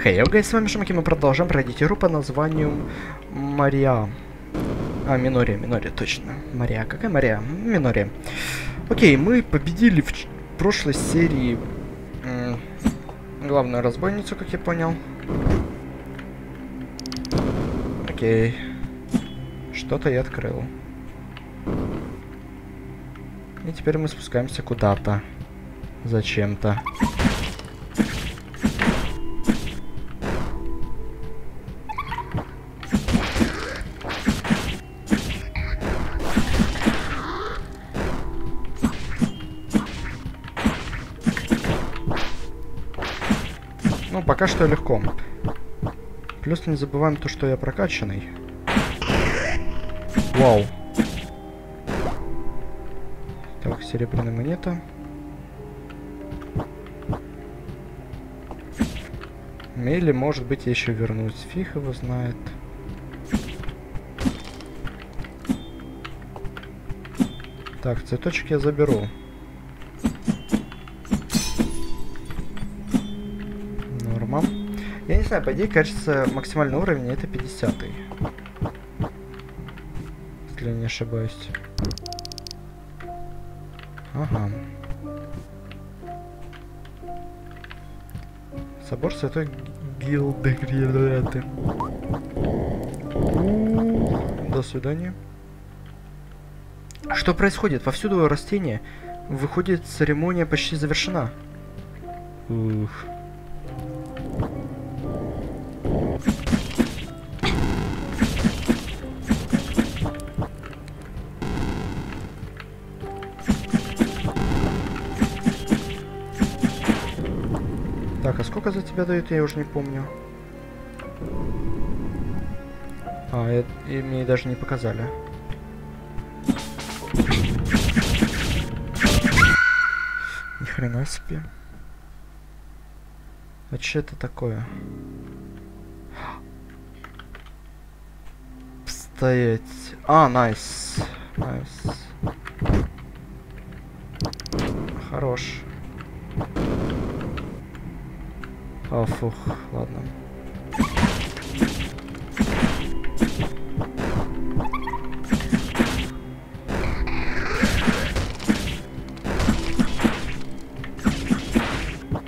Хей, hey, с вами Шумаки, мы продолжаем пройти игру по названию Мария. А, Минория, Минория, точно. Мария, какая Мария? Минория. Окей, мы победили в прошлой серии главную разбойницу, как я понял. Окей. Что-то я открыл. И теперь мы спускаемся куда-то. Зачем-то. Пока что легко. Плюс не забываем то, что я прокачанный. Вау. Так, серебряная монета. Или, может быть, еще вернусь. Фиг его знает. Так, цветочек я заберу. По идее, кажется, максимальный уровень это 50 -й. Если не ошибаюсь. Ага. Собор Святой Гилдегриады. До свидания. Что происходит? Повсюду растения. Выходит, церемония почти завершена. Ух. Сколько за тебя дают, я уже не помню. А, это, и мне даже не показали. Ни хрена себе. А что это такое? Стоять. А, nice. Nice. Хорош. А, фух, ладно.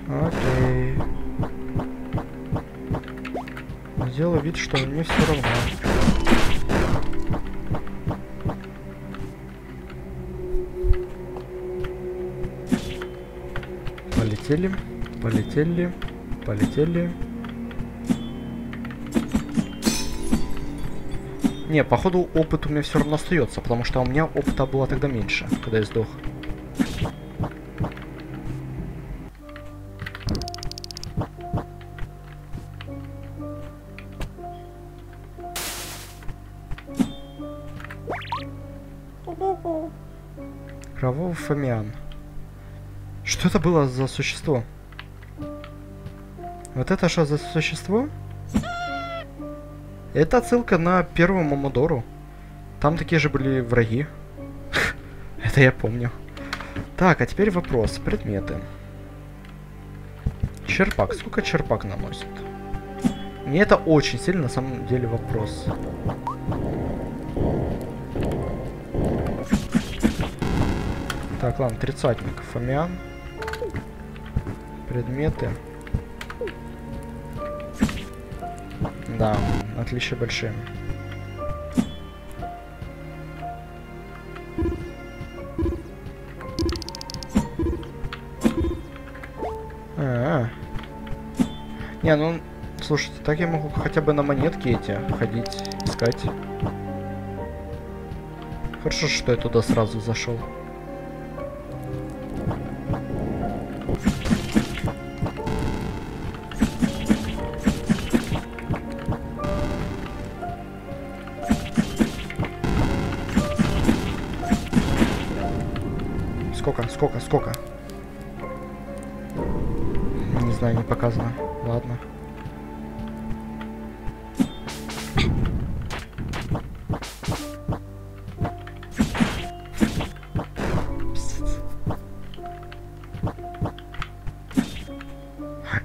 Окей. Сделаю вид, что мне все равно. Полетели, полетели. Полетели. Не, походу опыт у меня все равно остается, потому что у меня опыта было тогда меньше, когда я сдох. Кровавый фамиан. Что это было за существо? Вот это что за существо? Это отсылка на первую Мамодору. Там такие же были враги. это я помню. Так, а теперь вопрос. Предметы. Черпак. Сколько черпак наносит? Мне это очень сильно на самом деле вопрос. Так, ладно, тридцатник. Фомиан. Предметы. Да, отличия большие. А, -а. Не, ну, слушайте, так я могу хотя бы на монетки эти ходить, искать. Хорошо, что я туда сразу зашел.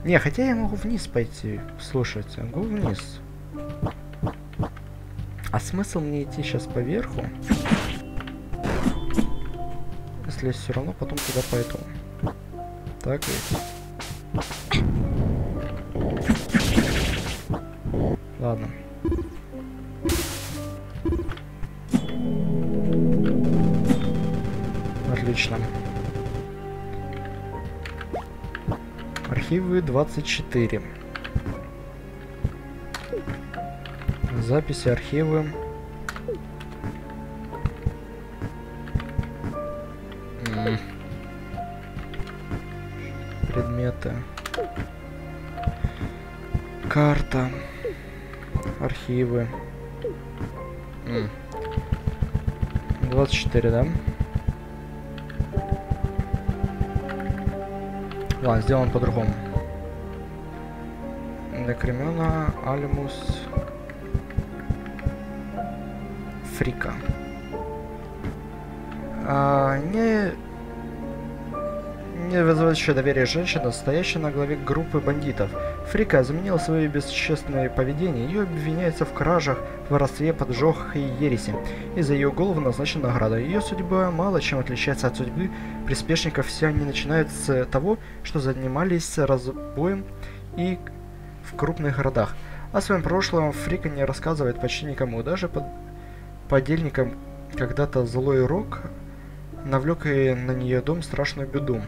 Не, хотя я могу вниз пойти. Слушайте, могу вниз. А смысл мне идти сейчас поверху? Если все равно потом туда пойду. Так ведь? Архивы 24. Записи, архивы. Предметы. Карта. Архивы. М. 24, да? Ладно, сделаем по-другому. Некремена, Алимус, Фрика. А, не... Не вызывающая доверие женщина, стоящая на главе группы бандитов. Фрика заменила свое бесчестное поведение. Ее обвиняется в кражах, воровстве, поджогах и ереси. И за ее голову назначена награда. Ее судьба мало чем отличается от судьбы приспешников. Все они начинают с того, что занимались разбоем и в крупных городах. О своем прошлом Фрика не рассказывает почти никому, даже под подельникам когда-то злой рок навлек и на нее дом страшную беду.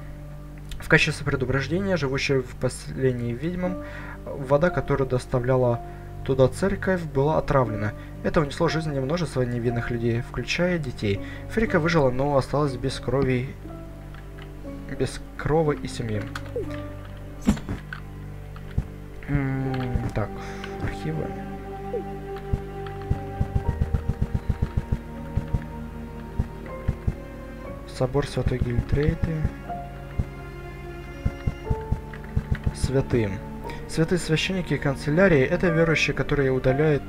В качестве предупреждения, живущая в поселении ведьмам, вода, которую доставляла туда церковь, была отравлена. Это унесло жизни множества невинных людей, включая детей. Фрика выжила, но осталась без крови, без крова и семьи. Так, архивы. Собор Святой Гильтрейты. Святым. Святые священники и канцелярии – это верующие, которые удаляют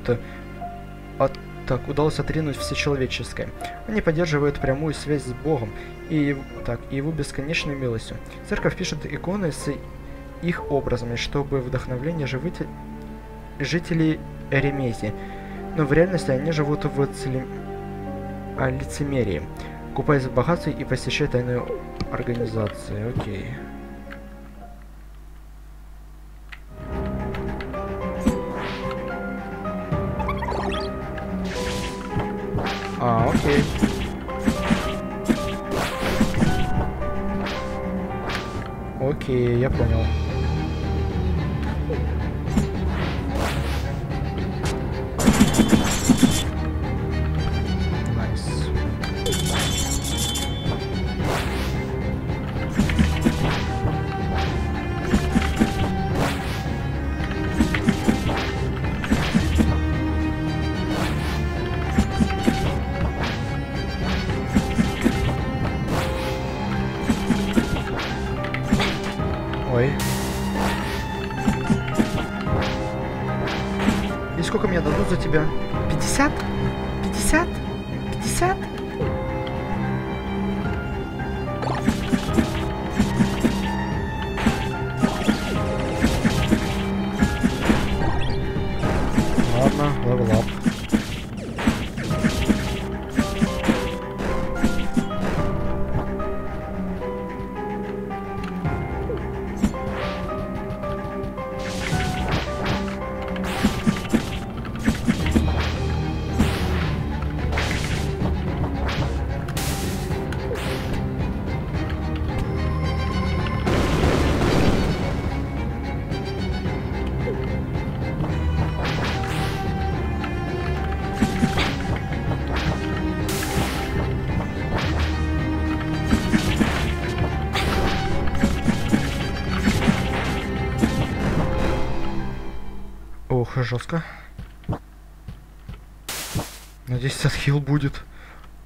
от так, удалось отринуть все человеческое. Они поддерживают прямую связь с Богом и, так, и Его бесконечной милостью. Церковь пишет иконы с их образами, чтобы вдохновление живыте... жителей Эремези. Но в реальности они живут в целе... а, лицемерии купаясь в богатстве и посещая тайную организации. Окей. А, окей. Окей, я понял. И сколько мне дадут за тебя? 50? 50? Ох, жестко. Надеюсь, этот хил будет.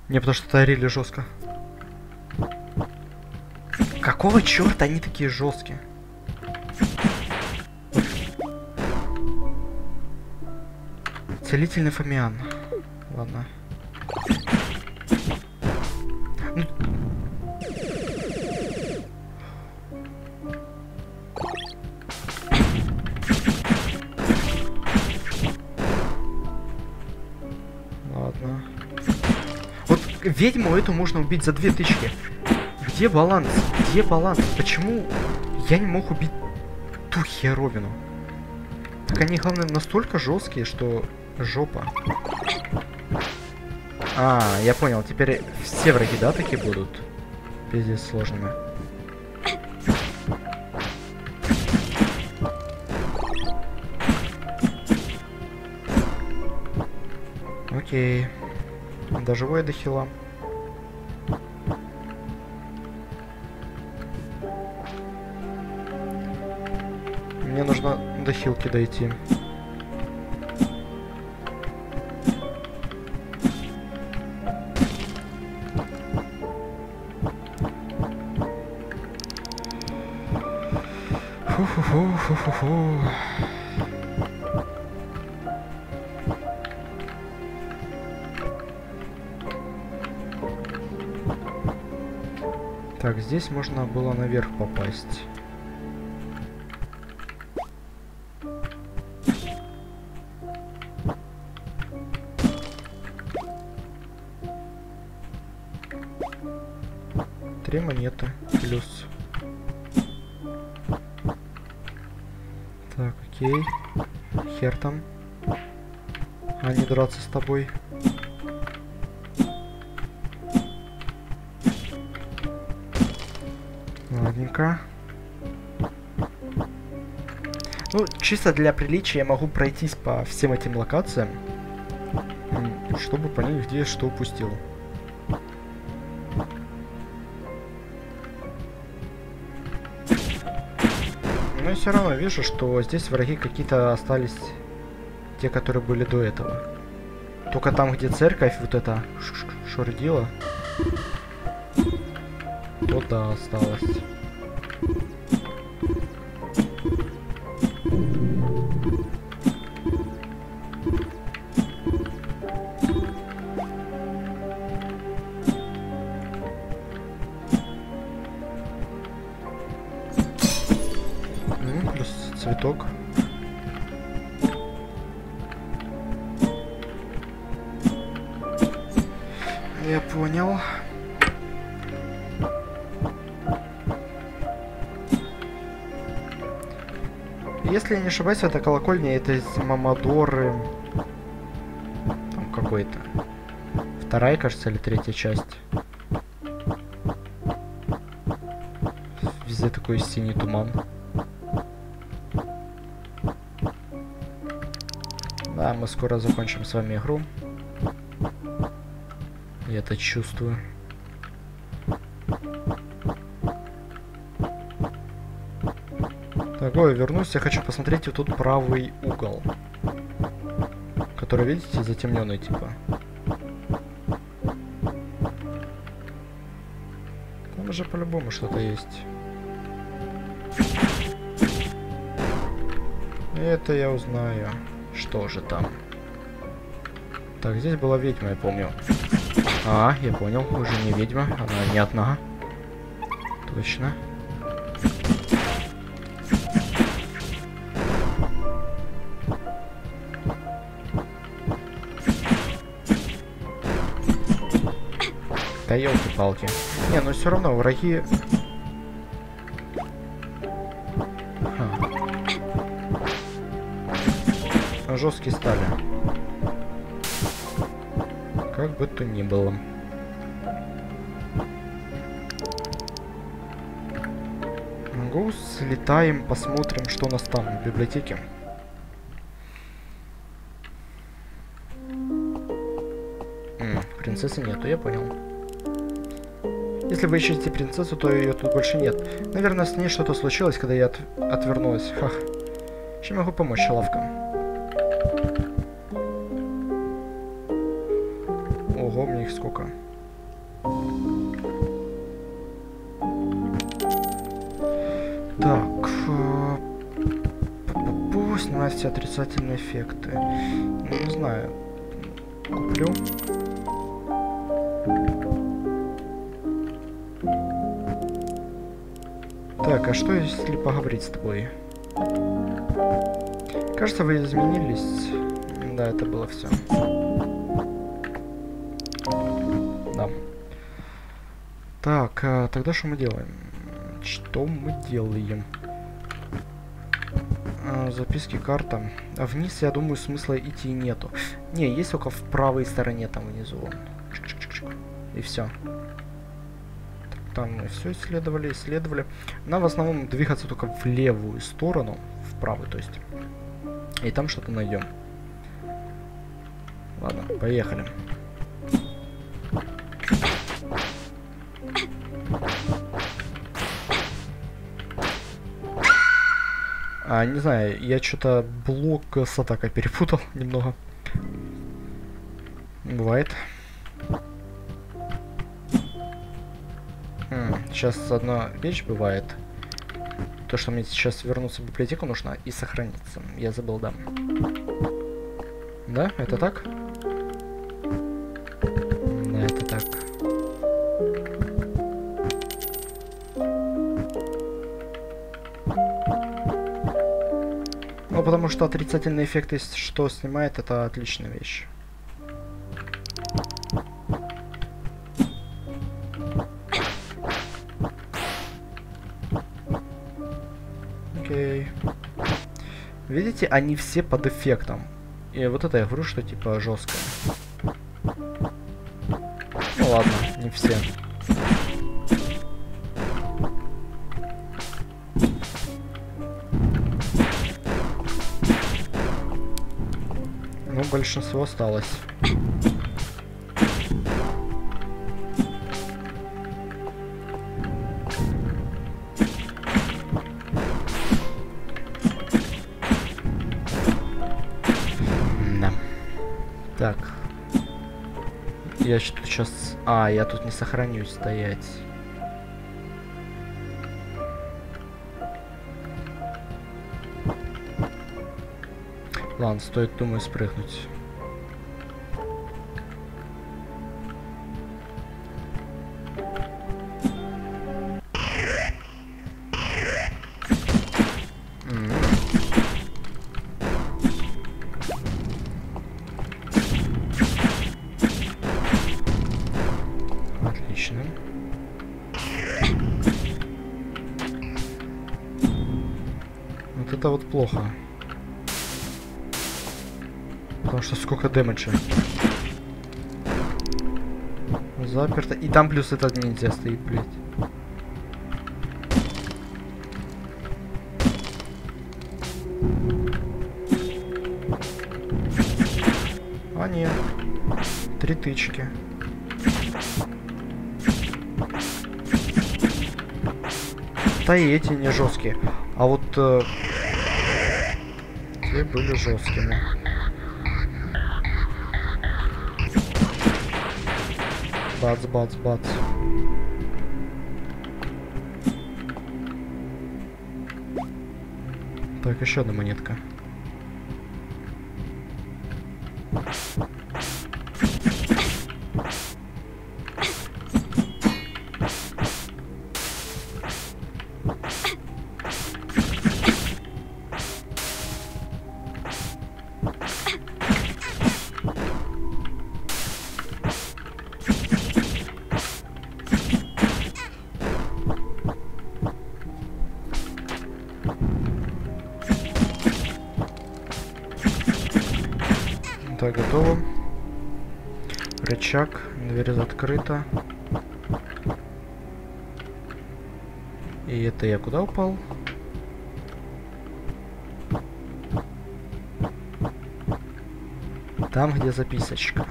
Не, потому что тарили жестко. Какого черта они такие жесткие? Целительный Фомиан. Ладно. Ведьму эту можно убить за 2000. Где баланс? Где баланс? Почему я не мог убить ту херовину? Так они, главное, настолько жесткие, что жопа. А, я понял. Теперь все враги, да, такие будут? Пиздец сложными. Окей. Доживой до хила. Мне нужно до хилки дойти. Здесь можно было наверх попасть. Три монеты плюс. Так, окей. Хер там. А не драться с тобой. Ладненько. Ну, чисто для приличия я могу пройтись по всем этим локациям, чтобы понять, где я что упустил. Но я все равно вижу, что здесь враги какие-то остались, те, которые были до этого. Только там, где церковь, вот это шурдила, то да, осталось. Ошибаюсь, это колокольня, это Мамадоры. Там какой-то. Вторая, кажется, или третья часть. Везде такой синий туман. Да, мы скоро закончим с вами игру. Я это чувствую. Ой, вернусь, я хочу посмотреть вот тут правый угол. Который, видите, затемненный типа. Там же по-любому что-то есть. Это я узнаю. Что же там? Так, здесь была ведьма, я помню. А, я понял, уже не ведьма, она не одна. Точно. Да елки-палки. Не, но все равно враги... Ха. Жесткие стали. Как бы то ни было. Могу слетаем, посмотрим, что у нас там в библиотеке. Принцессы нету, я понял. Если вы ищете принцессу, то ее тут больше нет. Наверное, с ней что-то случилось, когда я от... отвернулась. Хах. Чем могу помочь, шалавка? Ого, мне их сколько. Так. э, Снимать все отрицательные эффекты. Ну, не знаю. Куплю. Так, а что если поговорить с тобой? Кажется, вы изменились. Да, это было все. Да. Так, а, тогда что мы делаем? Что мы делаем? А, записки карта. А вниз, я думаю, смысла идти нету. Не, есть только в правой стороне там внизу. И все. Там мы все исследовали, исследовали. Нам в основном двигаться только в левую сторону, в правую, то есть. И там что-то найдем. Ладно, поехали. А, не знаю, я что-то блок с атакой перепутал немного. Бывает. Сейчас одна вещь бывает. То, что мне сейчас вернуться в библиотеку нужно и сохраниться. Я забыл, да. Да, это так? Да, это так. Ну, потому что отрицательный эффект, если что снимает, это отличная вещь. Видите, они все под эффектом. И вот это я говорю, что типа жесткое. Ну ладно, не все. Ну, большинство осталось. Что-то сейчас... А, я тут не сохранюсь стоять. Ладно, стоит, думаю, спрыгнуть. Дэмэджа. Заперто. И там плюс этот нельзя стоит, блядь. А нет. Три тычки. Да и эти не жесткие. А вот э, те были жесткими. Бац, бац, бац. Так, еще одна монетка. Так, готово. Рычаг, дверь открыта. И это я куда упал? Там, где записочка.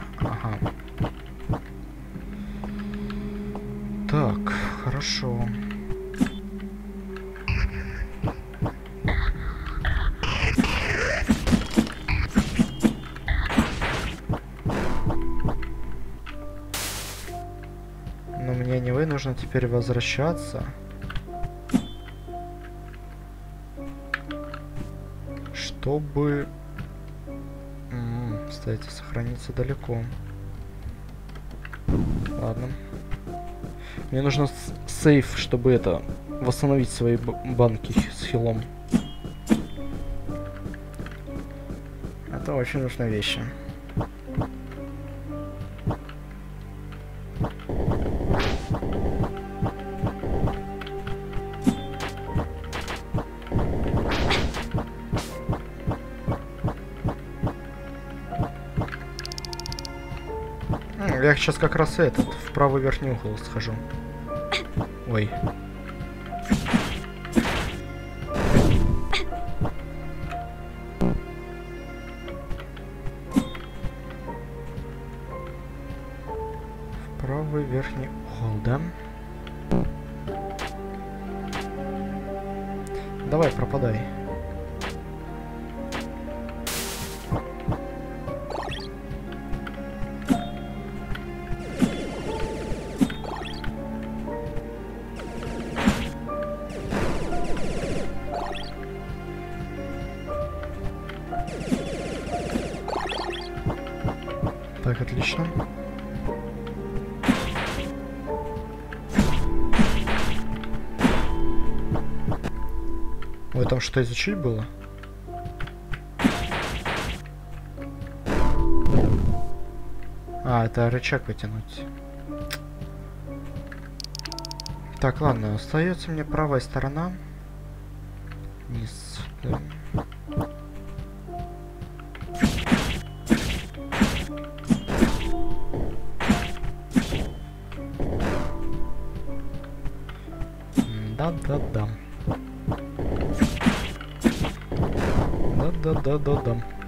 Теперь возвращаться. Чтобы... Кстати, сохраниться далеко. Ладно. Мне нужно сейф, чтобы это... Восстановить свои банки с хилом. Это очень нужная вещь. Я сейчас как раз этот, в правый верхний угол схожу. Ой. Что изучить было? А, это рычаг вытянуть. Так, ладно, остается мне правая сторона. Низ. Да. Да-да-да. Да-да-да-да-да. Готово.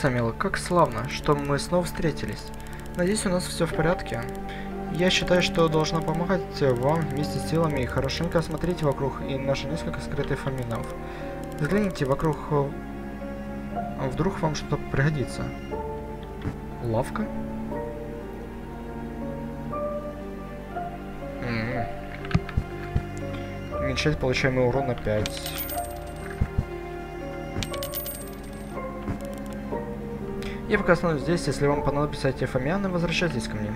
Самила, как славно, что мы снова встретились. Надеюсь, у нас все в порядке. Я считаю, что должна помогать вам вместе с силами и хорошенько осмотреть вокруг и наши несколько скрытых фаминов. Взгляните вокруг, э, вдруг вам что-то пригодится. Лавка? М-м. Уменьшать получаемый урон на 5. Я пока останусь здесь, если вам понадобятся эти фамианы, возвращайтесь ко мне.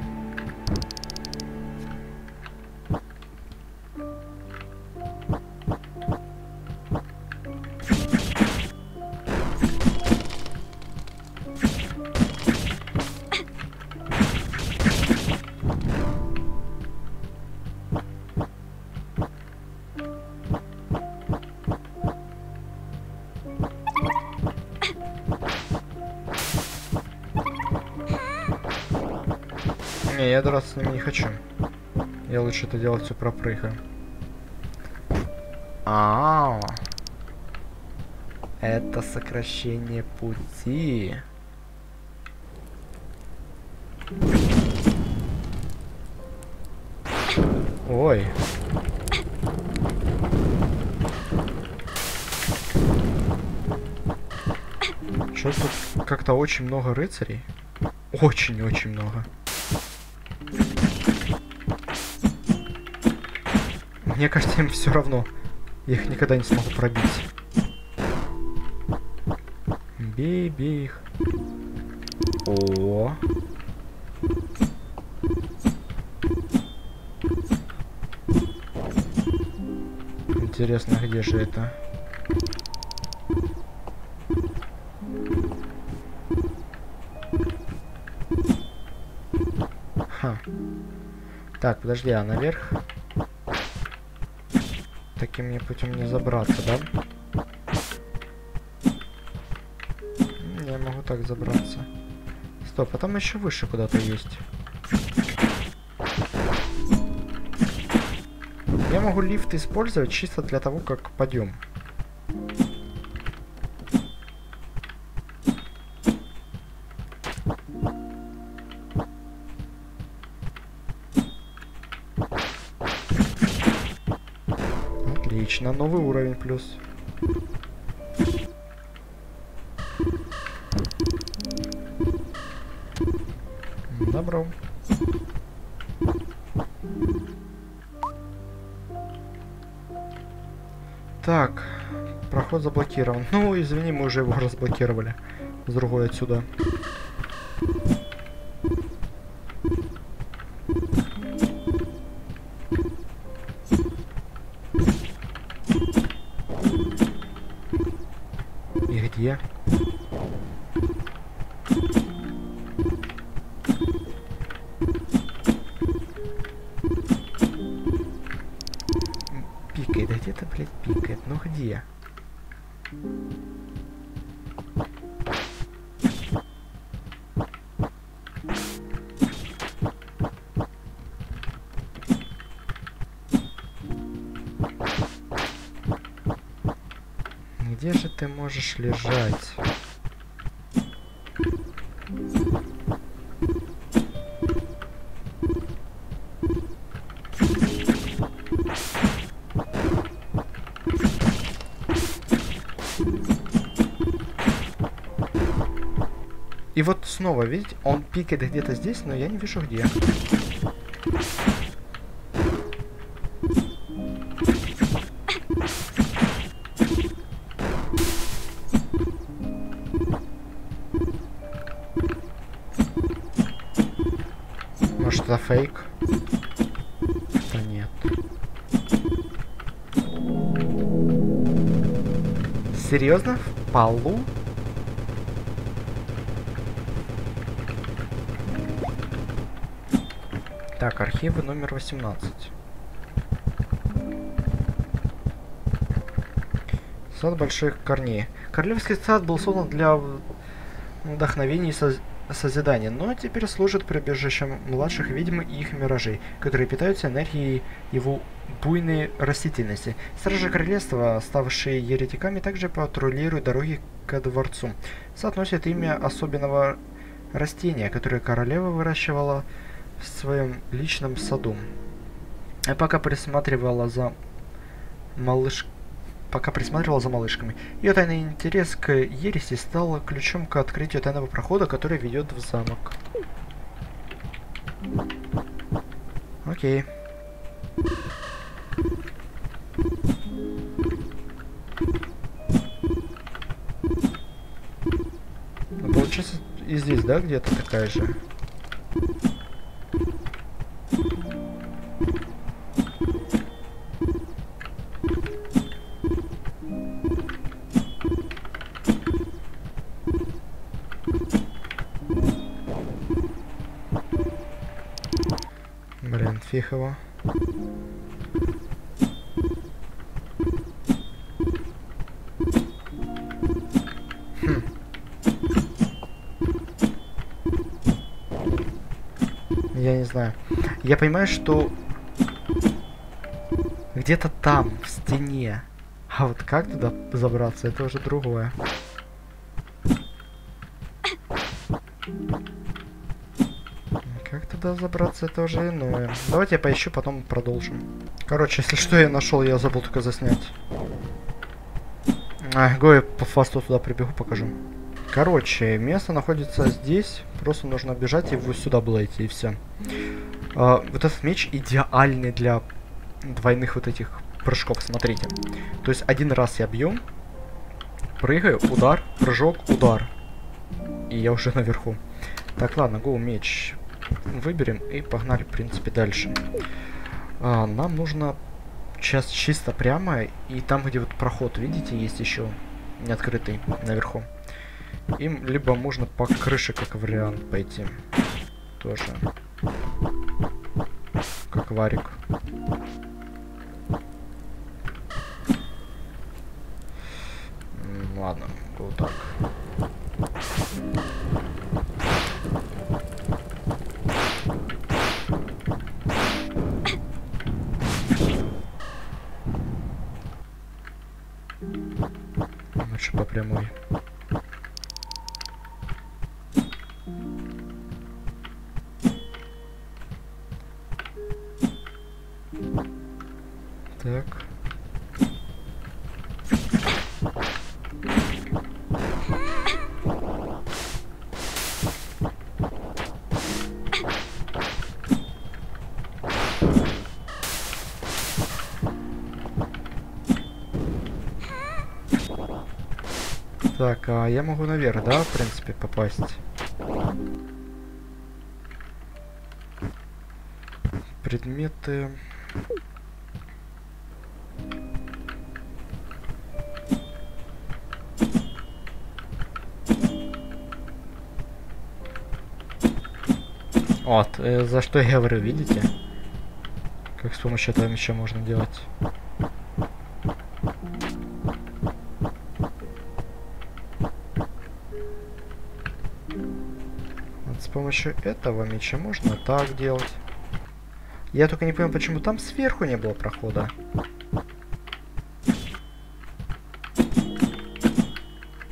Не, я драться с ними не хочу. Я лучше это делать все пропрыгаю. А, -а, а Это сокращение пути. Ой. Что тут как-то очень много рыцарей? Очень-очень много. Мне кажется, им все равно. Я их никогда не смогу пробить. Бей, бей их. О. Интересно, где же это? Ха. Так, подожди, а наверх? Таким мне путем не забраться, да? Я могу так забраться. Стоп, а там еще выше куда-то есть. Я могу лифт использовать чисто для того, как подъем. Отлично, новый уровень плюс. Добро. Так, проход заблокирован. Ну, извини, мы уже его разблокировали. С другой отсюда. Где же ты можешь лежать? И вот снова, видите, он пикает где-то здесь, но я не вижу где. Серьезно? В полу? Так, архивы номер 18. Сад больших корней. Королевский сад был создан для вдохновения и соз... созидания, но теперь служит прибежищем младших ведьм и их миражей, которые питаются энергией его буйной растительности. Стражи королевства, ставшие еретиками, также патрулируют дороги ко дворцу. Сад носит имя особенного растения, которое королева выращивала в своем личном саду. Я пока присматривала за малыш... Пока присматривала за малышками. Ее тайный интерес к ереси стал ключом к открытию тайного прохода, который ведет в замок. Окей. Ну, и здесь, да, где-то такая же? Блин, фиг его. Знаю. Я понимаю, что где-то там, в стене. А вот как туда забраться, это уже другое. Как туда забраться, это уже иное. Давайте я поищу, потом продолжим. Короче, если что, я нашел, я забыл только заснять. А, го, я по фасту туда прибегу, покажу. Короче, место находится здесь. Просто нужно бежать и вот сюда было и все. А, вот этот меч идеальный для двойных вот этих прыжков, смотрите. То есть один раз я бью, прыгаю, удар, прыжок, удар. И я уже наверху. Так, ладно, го, меч выберем и погнали, в принципе, дальше. А, нам нужно сейчас чисто прямо, и там, где вот проход, видите, есть еще не открытый наверху. Им либо можно по крыше, как вариант, пойти. Тоже. Как варик. Ладно, вот так. Лучше по прямой. Так, а я могу наверх, да, в принципе, попасть? Предметы... Вот, э, за что я говорю, видите? Как с помощью этого еще можно делать. Помощью этого меча можно так делать. Я только не понимаю, почему там сверху не было прохода.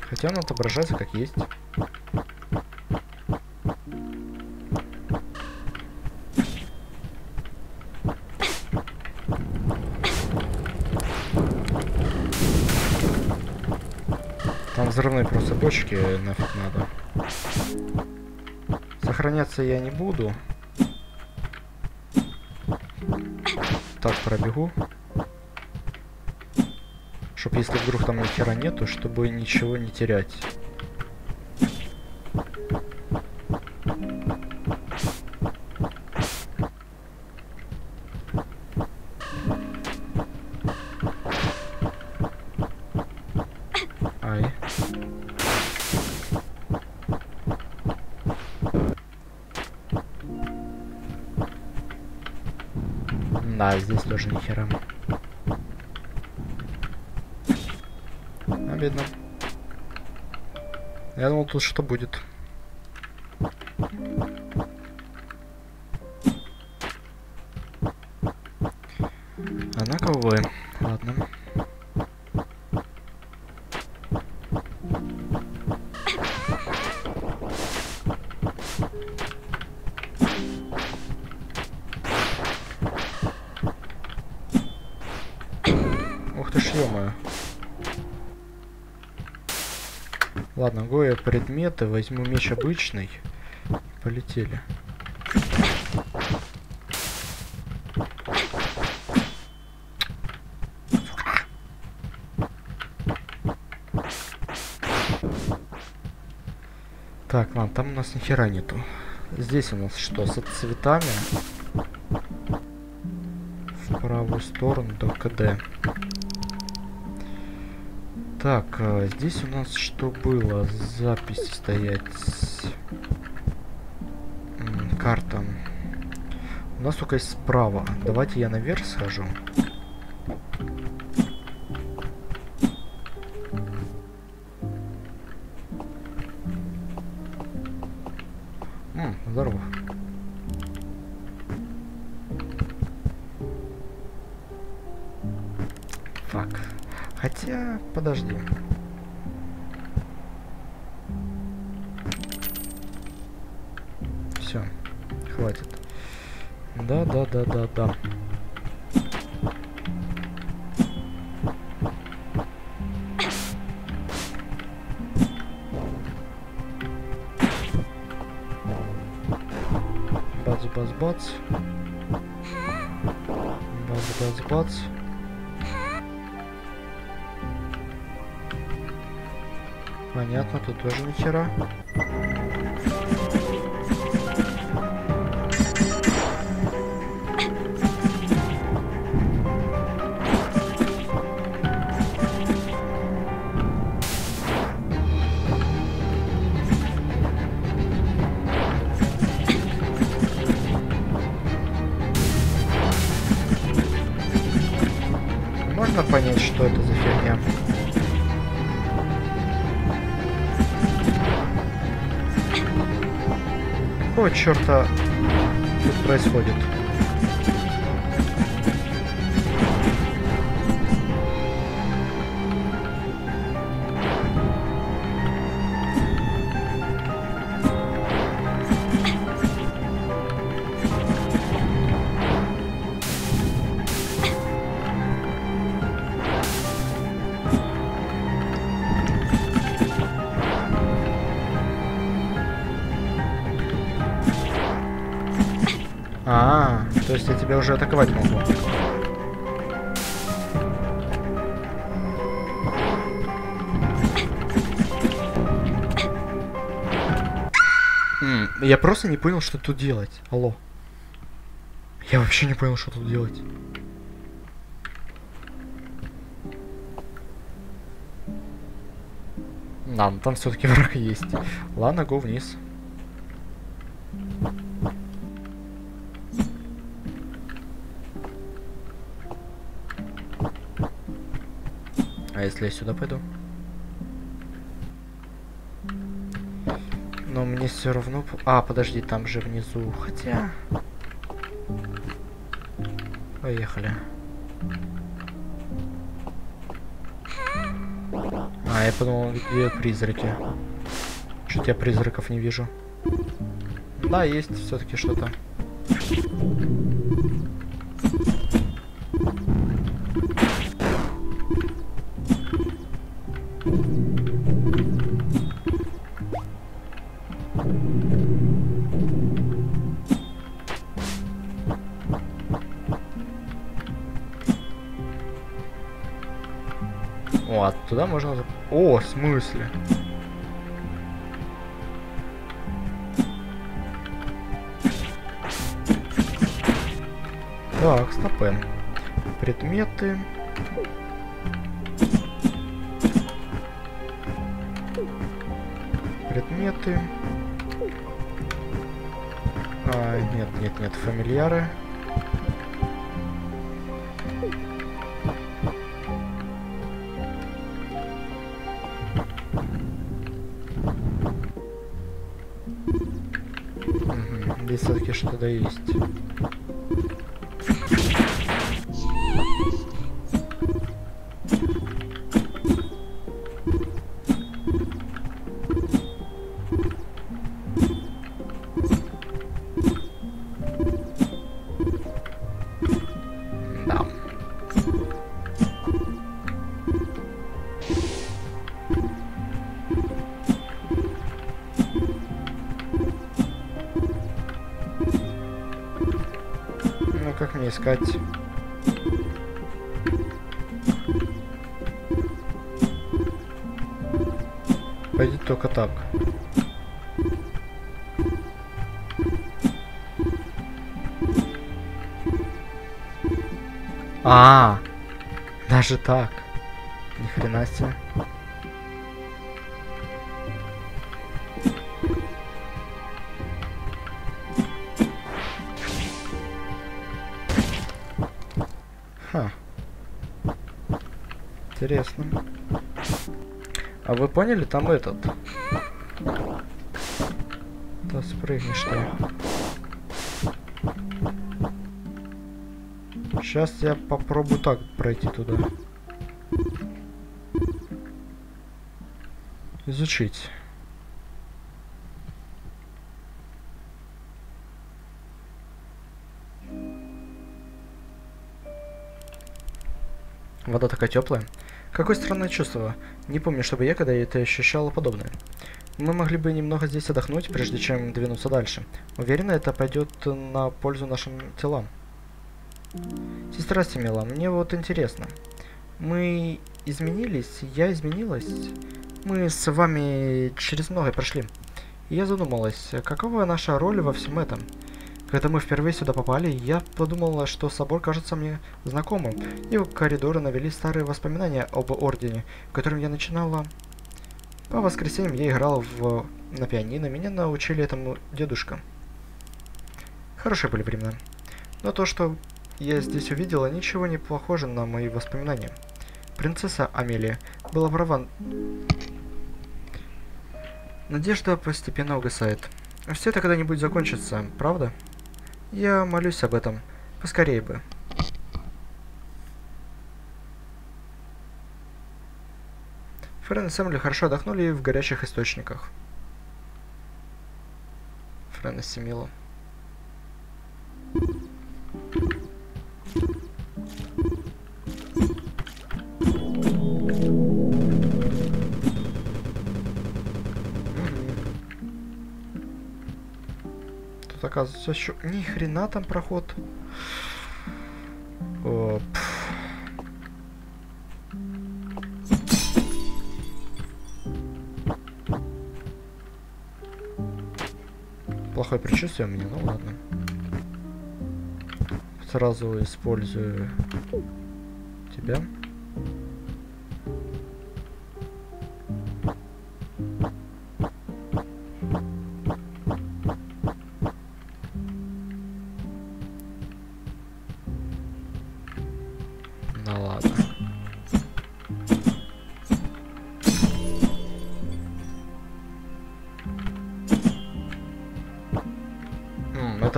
Хотя он отображается как есть. Там взрывные просто бочки нафиг надо. Сохраняться я не буду. Так, пробегу. Чтоб если вдруг там ни хера нету, чтобы ничего не терять. Да, здесь тоже ни хера. Обидно. Я думал, тут что будет. Предметы, возьму меч обычный. Полетели. Так, ладно, там у нас ни хера нету. Здесь у нас что, с цветами? В правую сторону до КД. Так, а, здесь у нас что было? Запись стоять. Карта. У нас только есть справа. Давайте я наверх схожу. Можно понять, что это за фигня? Какого черта тут происходит? Я уже атаковать могу. Я просто не понял, что тут делать. Алло. Я вообще не понял, что тут делать. Да, ну там все-таки враг есть. Ладно, го вниз. Если я сюда пойду? Но мне все равно... А, подожди, там же внизу. Хотя... Поехали. А, я подумал, где призраки. Что-то я призраков не вижу. Да, есть все-таки что-то. Туда можно... О, в смысле? Так, стопы. Предметы. Предметы. А, нет, нет, нет, фамильяры. Все-таки что-то искать? Пойдет только так. А, даже так. Ни хрена себе. Интересно. А вы поняли, там этот? Да спрыгнешь ты. Сейчас я попробую так пройти туда. Изучить. Вода такая теплая. Какое странное чувство. Не помню, чтобы я когда-то ощущала подобное. Мы могли бы немного здесь отдохнуть, прежде чем двинуться дальше. Уверена, это пойдет на пользу нашим телам. Сестра Семила, мне вот интересно. Мы изменились, я изменилась. Мы с вами через многое прошли. И я задумалась, какова наша роль во всем этом? Когда мы впервые сюда попали, я подумала, что собор кажется мне знакомым, и в коридоры навели старые воспоминания об Ордене, котором я начинала... По воскресеньям я играла в... на пианино, меня научили этому дедушка. Хорошие были времена. Но то, что я здесь увидела, ничего не похоже на мои воспоминания. Принцесса Амелия была права. Надежда постепенно угасает. Все это когда-нибудь закончится, правда? Я молюсь об этом. Поскорее бы. Френ и Сэмли хорошо отдохнули в горячих источниках. Френ и Семила. Тут оказывается еще... Ни хрена там проход. О, пф. Плохое предчувствие меня, ну ладно. Сразу использую тебя.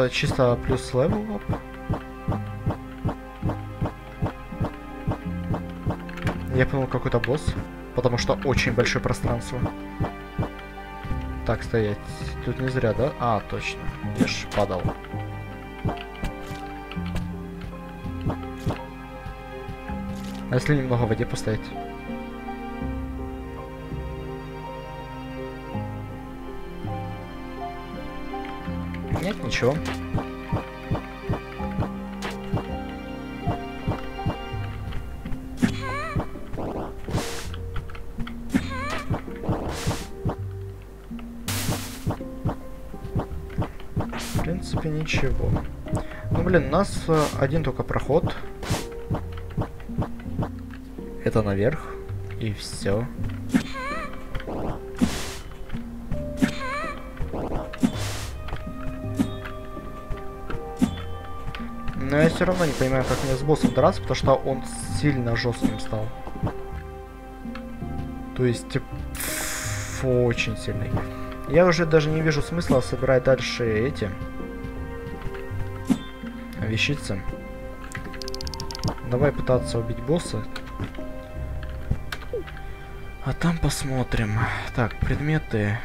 Это чисто плюс level. Я понял какой-то босс, потому что очень большое пространство. Так, стоять. Тут не зря, да? А, точно. Я ж падал. А если немного в воде поставить? Ничего. В принципе, ничего. Ну, блин, у нас э, один только проход. Это наверх. И все. Но я все равно не понимаю, как мне с боссом драться, потому что он сильно жестким стал. То есть, фу, очень сильный. Я уже даже не вижу смысла собирать дальше эти вещицы. Давай пытаться убить босса. А там посмотрим. Так, предметы.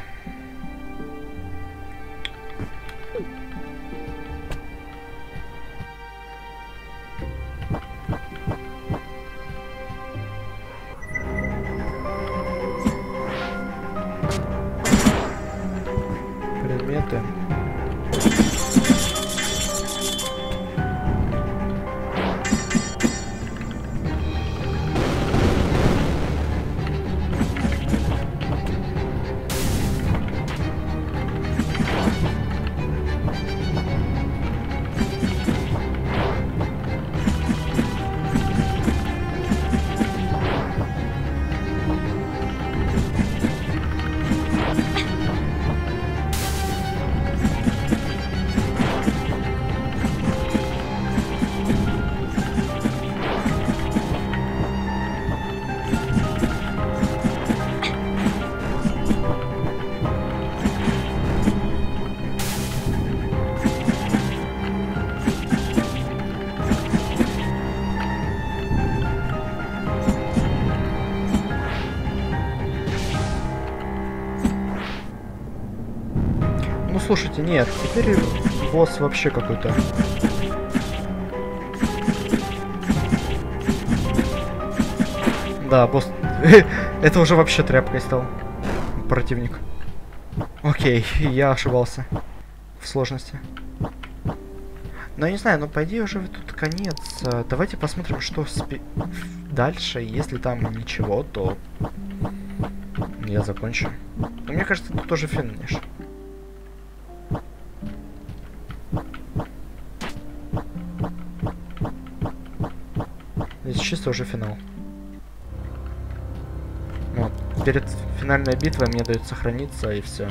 Нет, теперь босс вообще какой-то. Да, босс... Это уже вообще тряпкой стал. Противник. Окей, я ошибался. В сложности. Но я не знаю, ну по идее уже тут конец. А, Давайте посмотрим, что спи- дальше. Если там ничего, то я закончу. Но мне кажется, тут тоже финиш. Чисто уже финал. Вот. Перед финальной битвой мне дают сохраниться и все.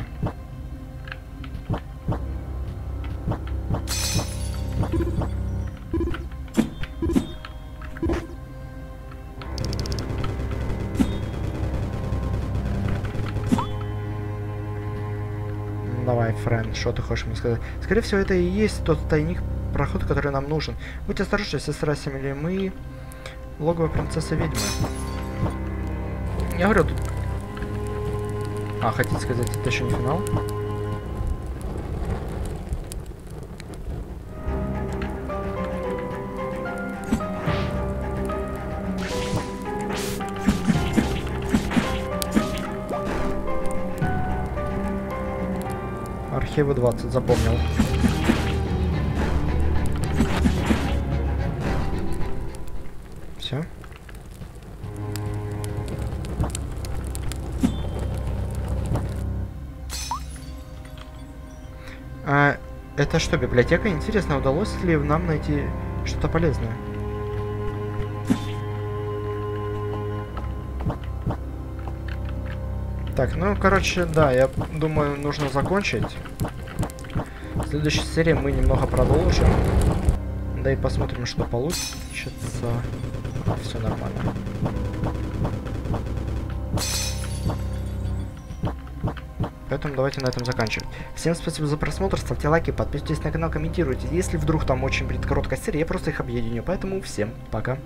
Давай, Френ, что ты хочешь мне сказать? Скорее всего, это и есть тот тайник, проход, который нам нужен. Будь осторожны, сестра Семили, мы логово принцессы ведьмы. Я говорю, тут... А, хотите сказать, это еще не финал? Архивы 20, запомнил. Это что, библиотека? Интересно, удалось ли нам найти что-то полезное? Так, ну, короче, да, я думаю, нужно закончить. В следующей серии мы немного продолжим. Да и посмотрим, что получится. Все нормально. поэтому давайте на этом заканчивать. Всем спасибо за просмотр, ставьте лайки, подписывайтесь на канал, комментируйте. Если вдруг там очень будет короткая серия, я просто их объединю, поэтому всем пока.